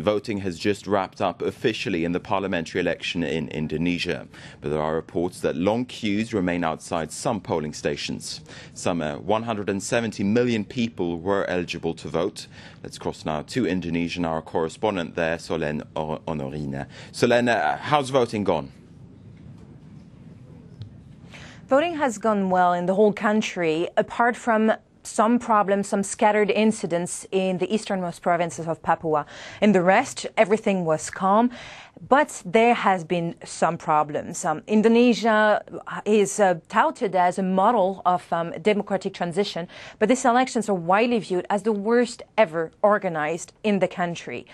Voting has just wrapped up officially in the parliamentary election in Indonesia, but there are reports that long queues remain outside some polling stations. Some uh, 170 million people were eligible to vote. Let's cross now to Indonesia our correspondent there, Solène Honorine. Solène, uh, how's voting gone? Voting has gone well in the whole country, apart from some problems, some scattered incidents in the easternmost provinces of Papua. In the rest, everything was calm, but there has been some problems. Um, Indonesia is uh, touted as a model of um, democratic transition, but these elections are widely viewed as the worst ever organized in the country.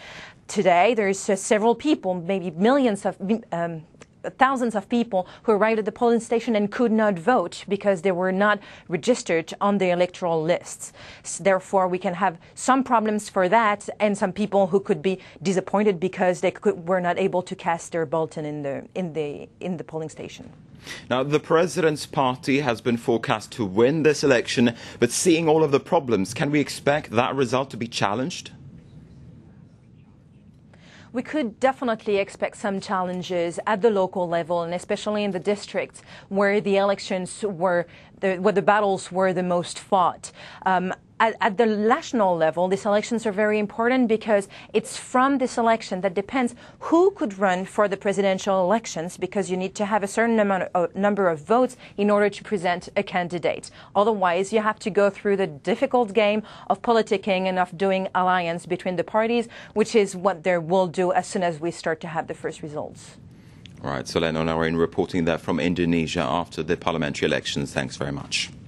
Today, there's uh, several people, maybe millions of um, thousands of people who arrived at the polling station and could not vote because they were not registered on the electoral lists. So therefore, we can have some problems for that and some people who could be disappointed because they could, were not able to cast their bulletin in the, in the, in the polling station. Now, the president's party has been forecast to win this election, but seeing all of the problems, can we expect that result to be challenged? We could definitely expect some challenges at the local level and especially in the districts where the elections were the, where the battles were the most fought. Um, at, at, the national level, these elections are very important because it's from this election that depends who could run for the presidential elections because you need to have a certain amount of, number of votes in order to present a candidate. Otherwise, you have to go through the difficult game of politicking and of doing alliance between the parties, which is what they will do as soon as we start to have the first results. All right, Solène Honorine reporting that from Indonesia after the parliamentary elections. Thanks very much.